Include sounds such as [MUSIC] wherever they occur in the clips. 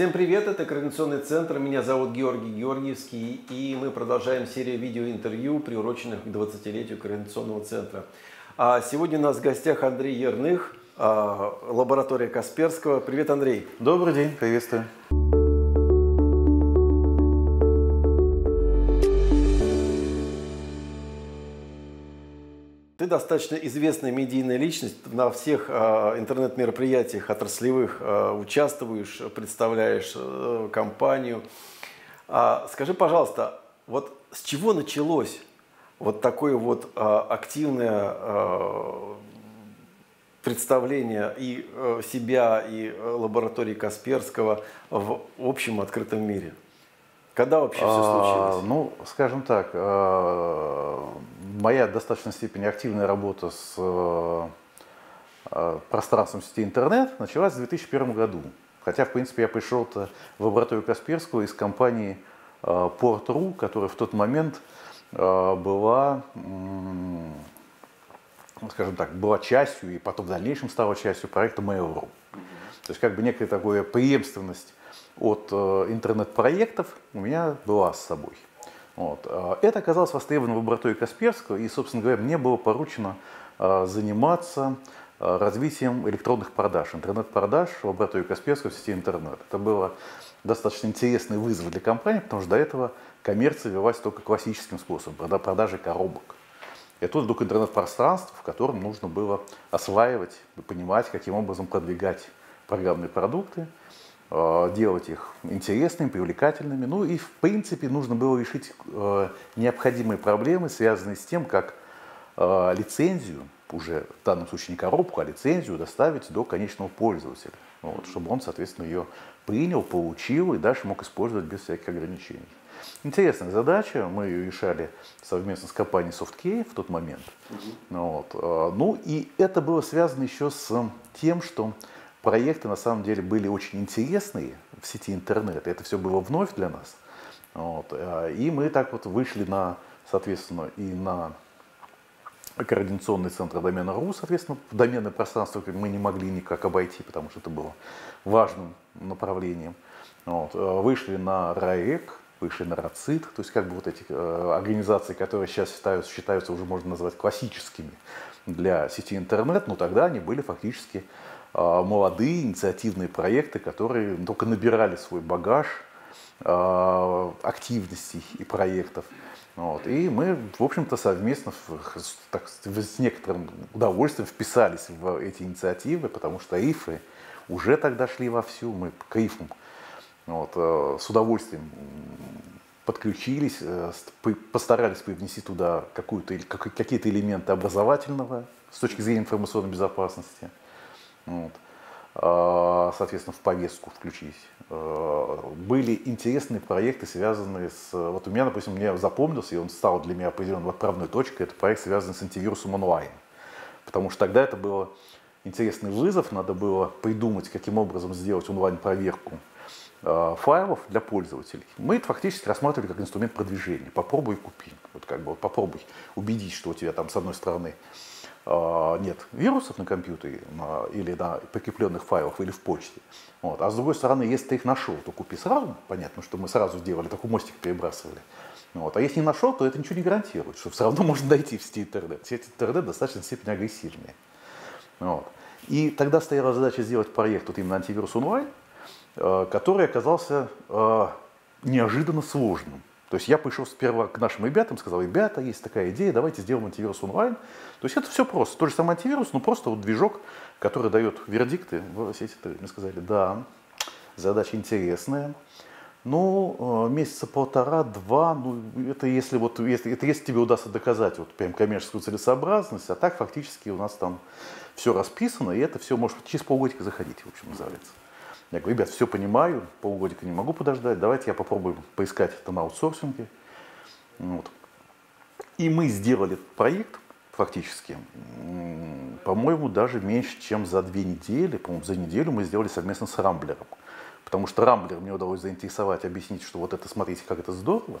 Всем привет, это Координационный центр, меня зовут Георгий Георгиевский, и мы продолжаем серию видеоинтервью, приуроченных к 20-летию Координационного центра. А сегодня у нас в гостях Андрей Ерных, а, лаборатория Касперского. Привет, Андрей. Добрый день, приветствую. Достаточно известная медийная личность, на всех э, интернет-мероприятиях отраслевых э, участвуешь, представляешь э, компанию. А, скажи, пожалуйста, вот с чего началось вот такое вот э, активное э, представление и э, себя, и лаборатории Касперского в общем открытом мире? Когда вообще все случилось? А, ну, скажем так, а, моя в достаточной степени активная работа с а, пространством сети интернет началась в 2001 году. Хотя, в принципе, я пришел в лабораторию Касперского из компании Port.ru, которая в тот момент была, скажем так, была частью и потом в дальнейшем стала частью проекта Mail.ru. То есть как бы некая такая преемственность от э, интернет-проектов у меня была с собой. Вот. Э, это оказалось востребовано в лаборатории Касперского, и, собственно говоря, мне было поручено э, заниматься развитием электронных продаж, интернет-продаж в лаборатории Касперского в сети интернет. Это было достаточно интересный вызов для компании, потому что до этого коммерция велась только классическим способом, продажи коробок. И тут вдруг интернет-пространство, в котором нужно было осваивать, понимать, каким образом продвигать программные продукты, делать их интересными, привлекательными. Ну и в принципе нужно было решить э, необходимые проблемы, связанные с тем, как э, лицензию, уже в данном случае не коробку, а лицензию доставить до конечного пользователя, вот, чтобы он, соответственно, ее принял, получил и дальше мог использовать без всяких ограничений. Интересная задача, мы ее решали совместно с компанией SoftKey в тот момент. Mm-hmm. Вот. Ну и это было связано еще с тем, что проекты на самом деле были очень интересные в сети интернет. Это все было вновь для нас. Вот. Э, и мы так вот вышли на, соответственно, и на координационный центр домена РУ, соответственно, доменное пространство мы не могли никак обойти, потому что это было важным направлением. Вот. Э, вышли на РАЭК, вышли на РАЦИТ, то есть как бы вот эти э, организации, которые сейчас считаются, считаются уже можно назвать классическими для сети интернет, но тогда они были фактически молодые инициативные проекты, которые только набирали свой багаж а, активностей и проектов. Вот. И мы, в общем-то, совместно так, с некоторым удовольствием вписались в эти инициативы, потому что ИФы уже тогда шли вовсю, мы к ИФам вот, э, с удовольствием подключились, э, постарались привнести туда какие-то элементы образовательного с точки зрения информационной безопасности. Вот. А, соответственно, в повестку включить. А, были интересные проекты, связанные с... Вот у меня, допустим, мне запомнился, и он стал для меня определенной отправной точкой, это проект, связанный с антивирусом онлайн. Потому что тогда это был интересный вызов, надо было придумать, каким образом сделать онлайн-проверку а, файлов для пользователей. Мы это фактически рассматривали как инструмент продвижения. Попробуй купи. Вот как бы вот попробуй убедить, что у тебя там с одной стороны нет вирусов на компьютере или на прикрепленных файлах или в почте. Вот. А с другой стороны, если ты их нашел, то купи сразу. Понятно, что мы сразу сделали, такой мостик перебрасывали. Вот. А если не нашел, то это ничего не гарантирует, что все равно [LAUGHS] можно дойти в сети интернет. Сеть интернет достаточно степени агрессивнее. Вот. И тогда стояла задача сделать проект вот именно антивирус онлайн, э, который оказался э, неожиданно сложным. То есть я пришел сперва к нашим ребятам, сказал, ребята, есть такая идея, давайте сделаем антивирус онлайн. То есть это все просто. То же самое антивирус, но просто вот движок, который дает вердикты в сети. Мы сказали, да, задача интересная. Ну, э, месяца полтора-два, ну, это если, вот, если, это если тебе удастся доказать вот прям коммерческую целесообразность, а так фактически у нас там все расписано, и это все может через полгодика заходить, в общем, называется. Я говорю, ребят, все понимаю, полгодика не могу подождать, давайте я попробую поискать это на аутсорсинге. Вот. И мы сделали проект фактически, по-моему, даже меньше, чем за две недели. По-моему, за неделю мы сделали совместно с Рамблером. Потому что Рамблер мне удалось заинтересовать, объяснить, что вот это, смотрите, как это здорово.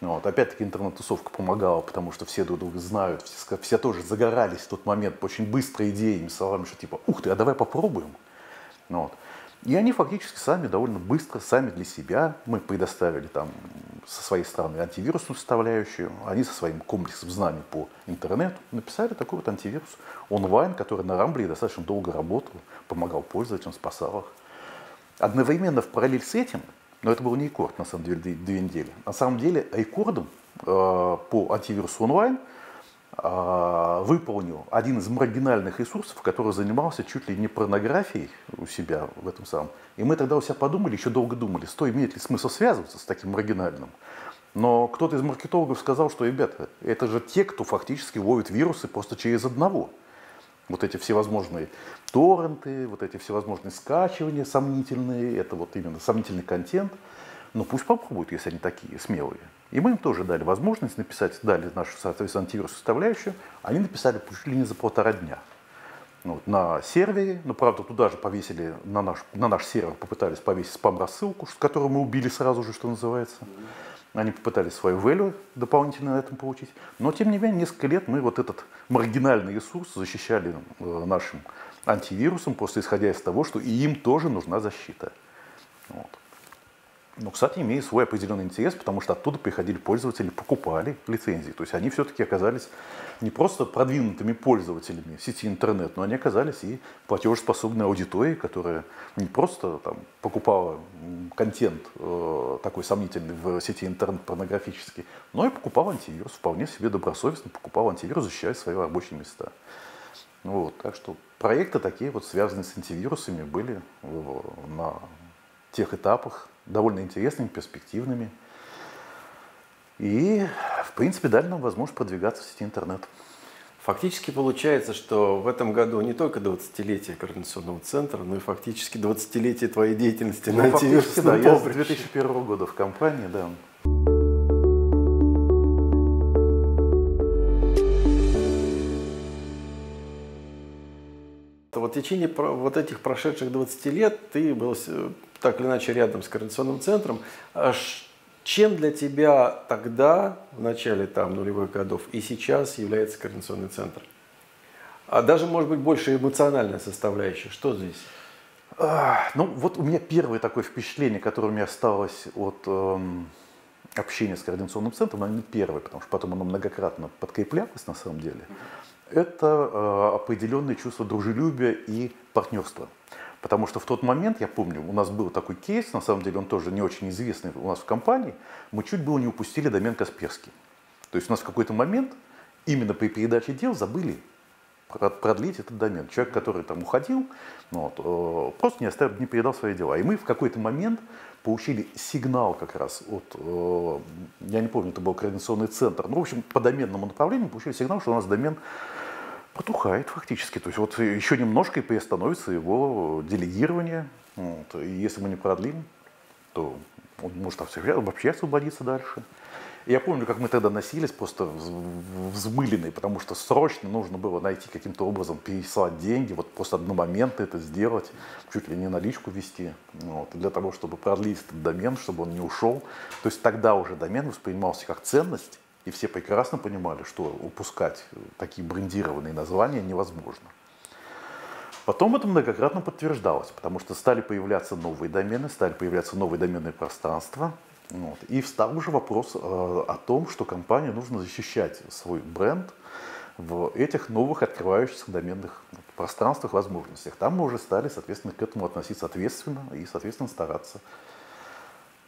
Вот. Опять-таки интернет-тусовка помогала, потому что все друг друга знают, все, все тоже загорались в тот момент очень быстро идеями, словами, что типа, ух ты, а давай попробуем. Вот. И они фактически сами довольно быстро, сами для себя, мы предоставили там со своей стороны антивирусную составляющую, они со своим комплексом знаний по интернету написали такой вот антивирус онлайн, который на Рамбле достаточно долго работал, помогал пользователям, спасал их. Одновременно в параллель с этим, но это был не рекорд на самом деле две недели, на самом деле рекордом э, по антивирусу онлайн – выполнил один из маргинальных ресурсов, который занимался чуть ли не порнографией у себя в этом самом. И мы тогда у себя подумали, еще долго думали, сто имеет ли смысл связываться с таким маргинальным. Но кто-то из маркетологов сказал, что, ребята, это же те, кто фактически ловит вирусы просто через одного. Вот эти всевозможные торренты, вот эти всевозможные скачивания сомнительные, это вот именно сомнительный контент. Ну пусть попробуют, если они такие смелые. И мы им тоже дали возможность написать, дали нашу, соответственно, антивирус составляющую. Они написали чуть ли не за полтора дня. Ну, на сервере, но правда туда же повесили, на наш, на наш сервер попытались повесить спам-рассылку, которую мы убили сразу же, что называется. Они попытались свою value дополнительно на этом получить. Но тем не менее, несколько лет мы вот этот маргинальный ресурс защищали э, нашим антивирусом, просто исходя из того, что и им тоже нужна защита. Вот. Но, кстати, имеет свой определенный интерес, потому что оттуда приходили пользователи, покупали лицензии. То есть они все-таки оказались не просто продвинутыми пользователями сети интернет, но они оказались и платежеспособной аудиторией, которая не просто там, покупала контент э, такой сомнительный в сети интернет порнографический, но и покупала антивирус, вполне себе добросовестно покупал антивирус, защищая свои рабочие места. Вот, так что проекты такие вот связанные с антивирусами были на тех этапах, довольно интересными, перспективными. И, в принципе, дали нам возможность продвигаться в сети интернет. Фактически получается, что в этом году не только 20-летие Координационного центра, но и фактически 20-летие твоей деятельности ну, на антивирусном да, я с 2001 года в компании, да. В течение вот этих прошедших 20 лет ты был так или иначе рядом с координационным центром. А чем для тебя тогда, в начале там, нулевых годов и сейчас является координационный центр? А даже, может быть, больше эмоциональная составляющая. Что здесь? Ну, вот у меня первое такое впечатление, которое у меня осталось от эм, общения с координационным центром, оно не первое, потому что потом оно многократно подкреплялось на самом деле, это э, определенное чувство дружелюбия и партнерства. Потому что в тот момент, я помню, у нас был такой кейс, на самом деле он тоже не очень известный у нас в компании, мы чуть было не упустили домен Касперский. То есть у нас в какой-то момент именно при передаче дел забыли продлить этот домен. Человек, который там уходил, ну вот, э, просто не, оставил, не передал свои дела. И мы в какой-то момент получили сигнал как раз от, э, я не помню, это был координационный центр, ну, в общем, по доменному направлению получили сигнал, что у нас домен потухает фактически. То есть вот еще немножко и приостановится его делегирование. Вот. И если мы не продлим, то он может вообще освободиться дальше. Я помню, как мы тогда носились просто взмыленные, потому что срочно нужно было найти каким-то образом переслать деньги, вот просто одномоментно это сделать, чуть ли не наличку вести, вот, для того, чтобы продлить этот домен, чтобы он не ушел. То есть тогда уже домен воспринимался как ценность, и все прекрасно понимали, что упускать такие брендированные названия невозможно. Потом это многократно подтверждалось, потому что стали появляться новые домены, стали появляться новые доменные пространства. Вот. И уже вопрос э, о том, что компании нужно защищать свой бренд в этих новых открывающихся доменных пространствах, возможностях. Там мы уже стали, соответственно, к этому относиться ответственно и, соответственно, стараться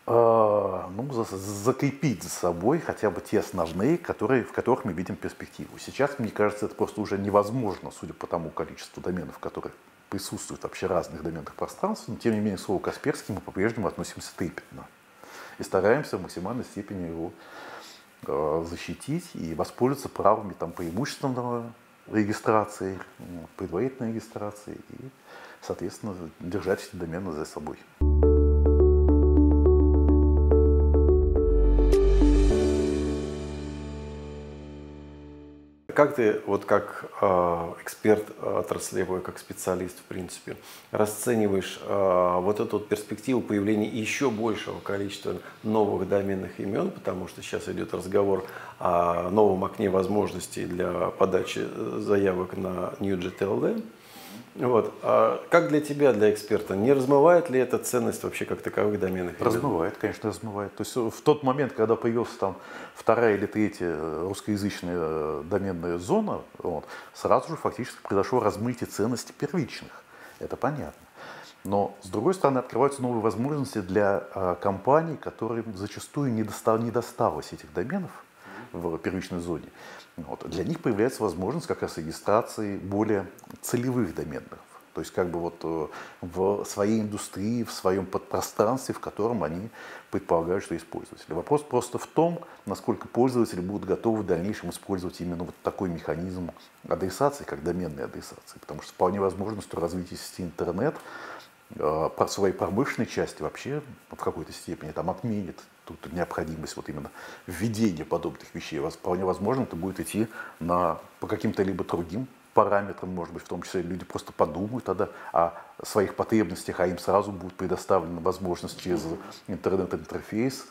а, ну, за, закрепить за собой хотя бы те основные, которые, в которых мы видим перспективу. Сейчас, мне кажется, это просто уже невозможно, судя по тому количеству доменов, которые присутствуют вообще разных доменных пространств, но тем не менее слово Касперский мы по-прежнему относимся трепетно и стараемся в максимальной степени его э, защитить и воспользоваться правами там, преимущественного регистрации, предварительной регистрации и, соответственно, держать эти домены за собой. Как ты, вот как э, эксперт отраслевой, как специалист, в принципе, расцениваешь э, вот эту вот перспективу появления еще большего количества новых доменных имен, потому что сейчас идет разговор о новом окне возможностей для подачи заявок на NewJet.LD. Вот. А как для тебя, для эксперта, не размывает ли эта ценность вообще как таковых доменных? Размывает, конечно, размывает. То есть в тот момент, когда появилась там вторая или третья русскоязычная э, доменная зона, вот, сразу же фактически произошло размытие ценностей первичных. Это понятно. Но, с другой стороны, открываются новые возможности для э, компаний, которым зачастую не, достал, не досталось этих доменов в первичной зоне. Вот. Для них появляется возможность как раз регистрации более целевых доменных. То есть как бы вот э, в своей индустрии, в своем подпространстве, в котором они предполагают, что есть пользователи. Вопрос просто в том, насколько пользователи будут готовы в дальнейшем использовать именно вот такой механизм адресации, как доменной адресации. Потому что вполне возможно, что развитие сети интернет Э, по своей промышленной части вообще в какой-то степени там отменит тут необходимость вот именно введения подобных вещей. Вполне возможно, это будет идти на, по каким-то либо другим параметрам, может быть, в том числе люди просто подумают тогда о своих потребностях, а им сразу будет предоставлена возможность через интернет-интерфейс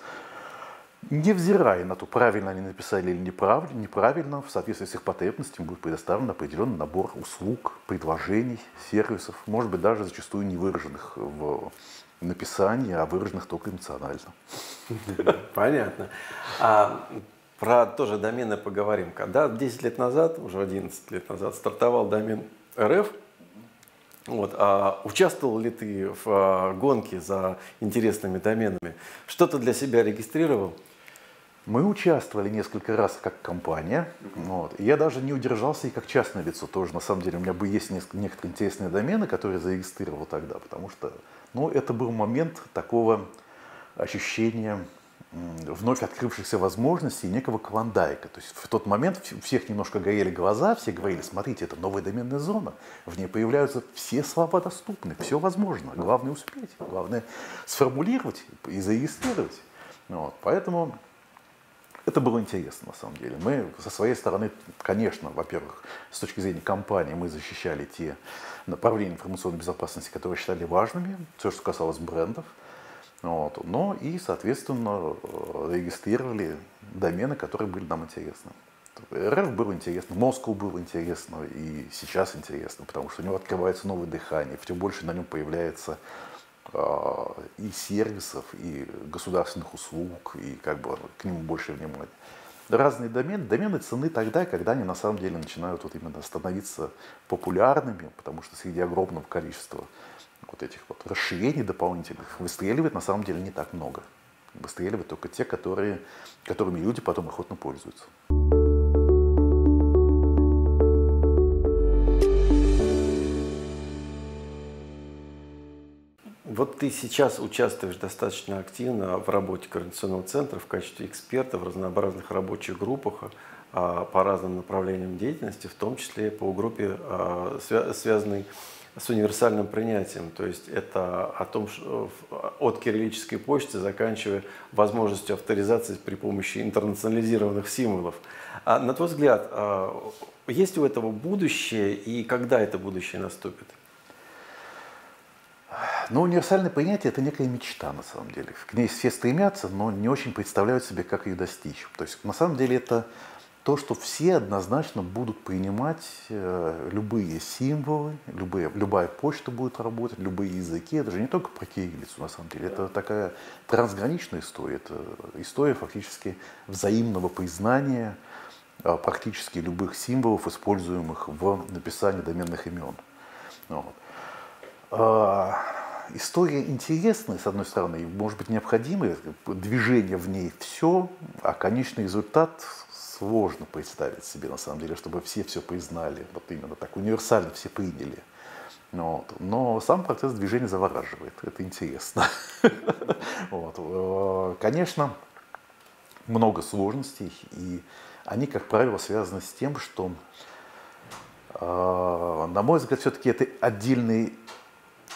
невзирая на то, правильно они написали или неправильно, неправильно, в соответствии с их потребностями будет предоставлен определенный набор услуг, предложений, сервисов, может быть, даже зачастую не выраженных в написании, а выраженных только эмоционально. [LAUGHS] Понятно. А про тоже домены поговорим. Когда 10 лет назад, уже 11 лет назад, стартовал домен РФ, вот, а участвовал ли ты в а, гонке за интересными доменами? Что-то для себя регистрировал? Мы участвовали несколько раз как компания. Вот. я даже не удержался и как частное лицо тоже. На самом деле у меня бы есть некоторые интересные домены, которые зарегистрировал тогда, потому что ну, это был момент такого ощущения вновь открывшихся возможностей некого клондайка. То есть в тот момент всех немножко горели глаза, все говорили, смотрите, это новая доменная зона, в ней появляются все слова доступны, все возможно. Главное успеть, главное сформулировать и зарегистрировать. Вот. Поэтому это было интересно, на самом деле. Мы со своей стороны, конечно, во-первых, с точки зрения компании, мы защищали те направления информационной безопасности, которые считали важными, все, что касалось брендов. Вот. Но и, соответственно, регистрировали домены, которые были нам интересны. РФ было интересно, Москву было интересно и сейчас интересно, потому что у него открывается новое дыхание, все больше на нем появляется и сервисов, и государственных услуг, и как бы к нему больше внимания. Разные домены, домены цены тогда, когда они на самом деле начинают вот именно становиться популярными, потому что среди огромного количества вот этих вот расширений дополнительных выстреливает на самом деле не так много. Выстреливают только те, которые, которыми люди потом охотно пользуются. Вот ты сейчас участвуешь достаточно активно в работе Координационного центра в качестве эксперта в разнообразных рабочих группах а, по разным направлениям деятельности, в том числе по группе, а, связанной с универсальным принятием. То есть это о том, от кириллической почты, заканчивая возможностью авторизации при помощи интернационализированных символов. А на твой взгляд, есть у этого будущее и когда это будущее наступит? Но универсальное понятие – это некая мечта, на самом деле. К ней все стремятся, но не очень представляют себе, как ее достичь. То есть, на самом деле, это то, что все однозначно будут принимать э, любые символы, любые, любая почта будет работать, любые языки. Это же не только про кириллицу, на самом деле. Это такая трансграничная история. Это история фактически взаимного признания э, практически любых символов, используемых в написании доменных имен. Вот. История интересная, с одной стороны, может быть необходимая, движение в ней все, а конечный результат сложно представить себе, на самом деле, чтобы все все признали, вот именно так универсально все приняли. Вот. Но сам процесс движения завораживает, это интересно. [LAUGHS] Э, конечно, много сложностей, и они, как правило, связаны с тем, что, э, на мой взгляд, все-таки это отдельный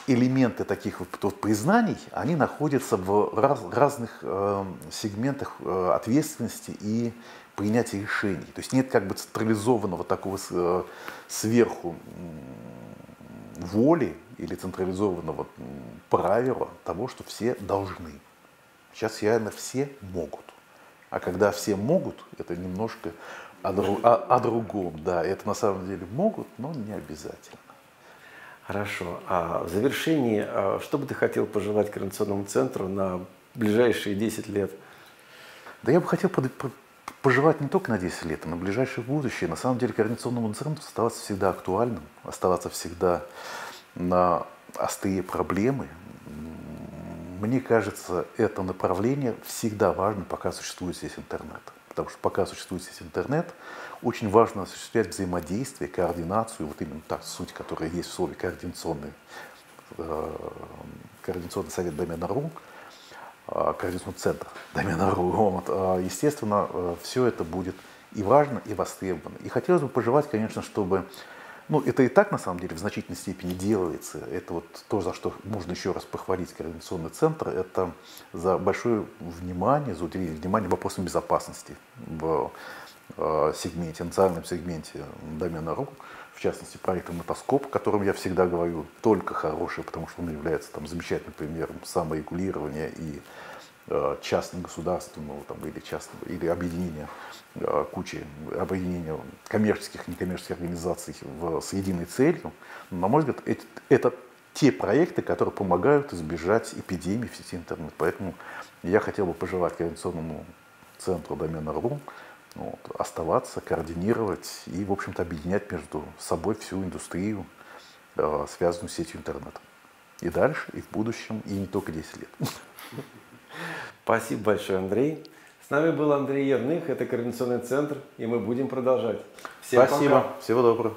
элементы таких вот, признаний, они находятся в раз, разных э, сегментах э, ответственности и принятия решений. То есть нет как бы централизованного такого э, сверху воли или централизованного правила того, что все должны. Сейчас реально все могут. А когда все могут, это немножко о, о, о другом. Да, это на самом деле могут, но не обязательно. Хорошо. А в завершении, а что бы ты хотел пожелать Координационному центру на ближайшие 10 лет? Да я бы хотел пожелать не только на 10 лет, а на ближайшее будущее. На самом деле Координационному центру оставаться всегда актуальным, оставаться всегда на острие проблемы. Мне кажется, это направление всегда важно, пока существует здесь интернет. Потому что пока существует здесь интернет, очень важно осуществлять взаимодействие, координацию, вот именно та суть, которая есть в слове координационный, э, координационный совет домена.ру, э, координационный центр домена.ру. [LAUGHS] Вот. А, естественно, э, все это будет и важно, и востребовано. И хотелось бы пожелать, конечно, чтобы ну, это и так, на самом деле, в значительной степени делается. Это вот то, за что можно еще раз похвалить Координационный центр, это за большое внимание, за уделение внимания вопросам безопасности в э, сегменте, национальном сегменте домена РУ, в частности, проект «Мотоскоп», о котором я всегда говорю, только хороший, потому что он является там, замечательным примером саморегулирования и частно-государственного там, или, частного, или объединения э, кучи, объединения коммерческих и некоммерческих организаций в, с единой целью, на мой взгляд, это, это те проекты, которые помогают избежать эпидемии в сети интернет. Поэтому я хотел бы пожелать Координационному центру домена.ру вот, оставаться, координировать и, в общем-то, объединять между собой всю индустрию, э, связанную с сетью интернета. И дальше, и в будущем, и не только 10 лет. Спасибо большое, Андрей. С нами был Андрей Ерных, это Координационный центр, и мы будем продолжать. Всем Спасибо, пока. всего доброго.